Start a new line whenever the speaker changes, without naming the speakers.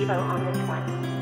evo on this one